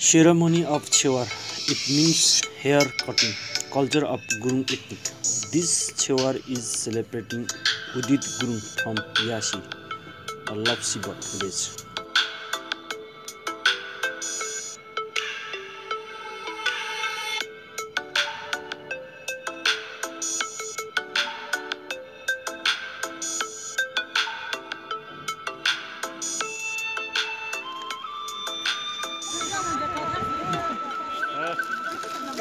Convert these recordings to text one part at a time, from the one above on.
Ceremony of Chewar. It means hair cutting. Culture of Gurung ethnic. This Chewar is celebrating Udit Gurung from Yashi, a Lapsibat village.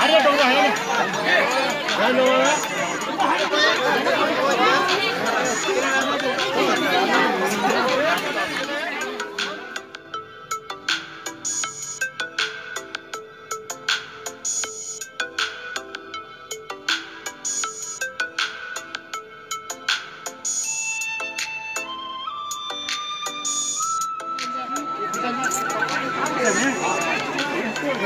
hello dough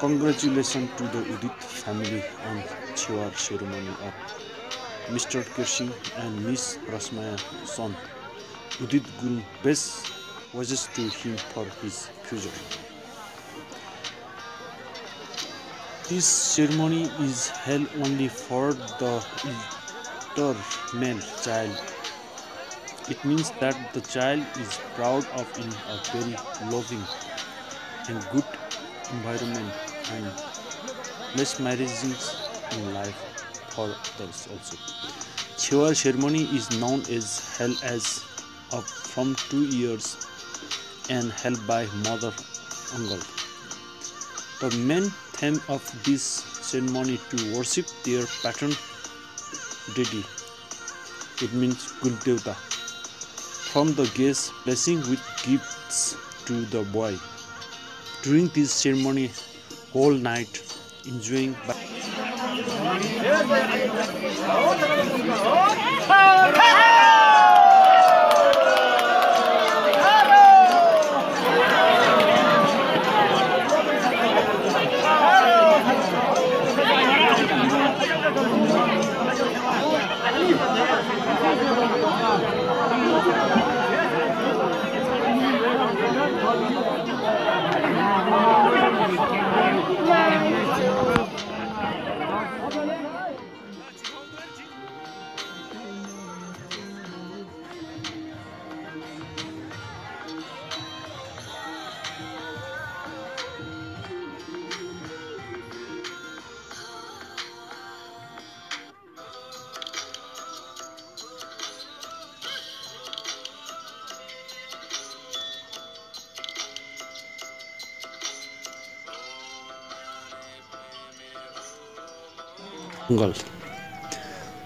Congratulations to the Udit family on Chhewar ceremony of Mr. Kersing and Miss Rasmaya son. Udit Gurung best wishes to him for his future. This ceremony is held only for the elder male child. It means that the child is proud of in a very loving and good environment and less marriages in life for others also. Chhewar ceremony is known as held as of from two years and held by mother uncle. The main theme of this ceremony to worship their patron deity. It means Kuldevta. From the guest blessing with gifts to the boy. During this ceremony, whole night enjoying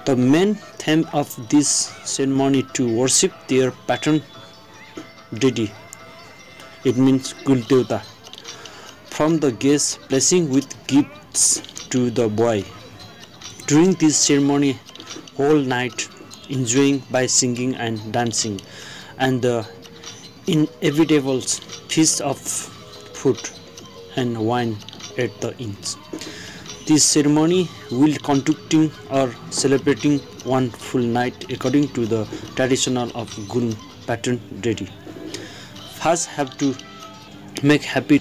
The main theme of this ceremony to worship their patron deity. It means Kuldevta. From the guest blessing with gifts to the boy. During this ceremony, whole night enjoying by singing and dancing, and the inevitable feast of food and wine at the inns. This ceremony will conducting or celebrating one full night according to the traditional of Guru patron deity. First have to make happy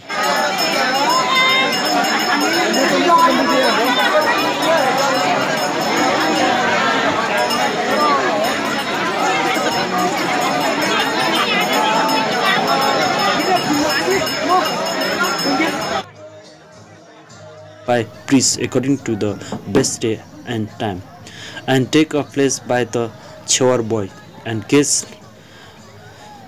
by priests according to the best day and time and take a place by the chhewar boy and guests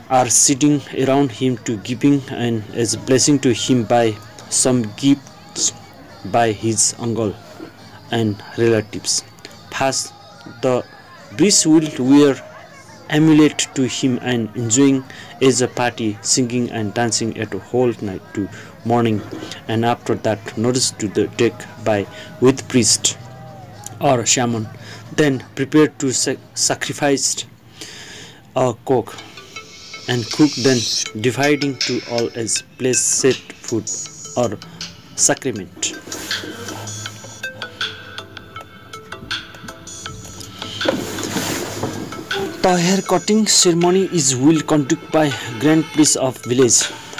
are sitting around him to giving and as blessing to him by some gifts by his uncle and relatives. First, the priest will wear amulet to him and enjoying as a party singing and dancing at whole night to morning. And after that notice to the deck by with priest or shaman. Then prepare to sac- sacrifice a cook and cook then dividing to all as blessed food or sacrament The hair cutting ceremony is will conducted by grand priest of village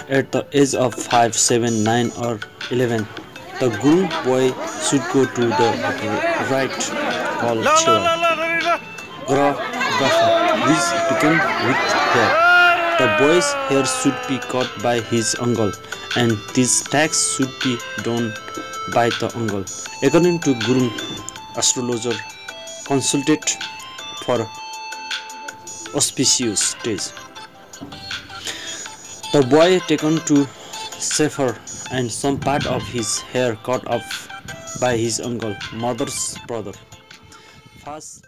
at the age of 5, 7, 9 or 11. The groom boy should go to the right called Chewa. Grafa, which began with hair. The boy's hair should be cut by his uncle and this tax should be done by the uncle. According to Guru astrologer consulted for auspicious days. The boy taken to Sefer and some part of his hair cut off by his uncle, mother's brother. First